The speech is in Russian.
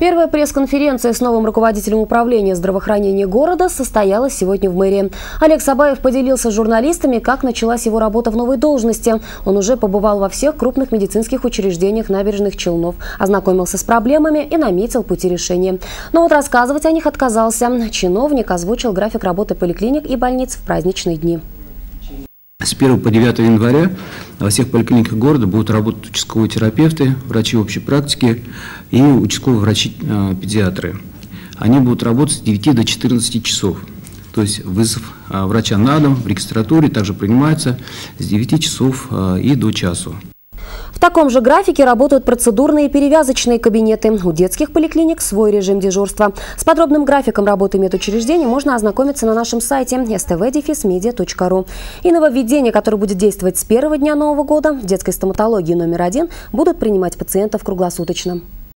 Первая пресс-конференция с новым руководителем управления здравоохранения города состоялась сегодня в мэрии. Олег Сабаев поделился с журналистами, как началась его работа в новой должности. Он уже побывал во всех крупных медицинских учреждениях набережных Челнов, ознакомился с проблемами и наметил пути решения. Но вот рассказывать о них отказался. Чиновник озвучил график работы поликлиник и больниц в праздничные дни. С 1 по 9 января во всех поликлиниках города будут работать участковые терапевты, врачи общей практики и участковые врачи-педиатры. Они будут работать с 9 до 14 часов. То есть вызов а, врача на дом в регистратуре также принимается с 9 часов а, и до часу. В таком же графике работают процедурные и перевязочные кабинеты. У детских поликлиник свой режим дежурства. С подробным графиком работы медучреждений можно ознакомиться на нашем сайте stvdefismedia.ru. И нововведение, которое будет действовать с первого дня Нового года в детской стоматологии номер один, будут принимать пациентов круглосуточно.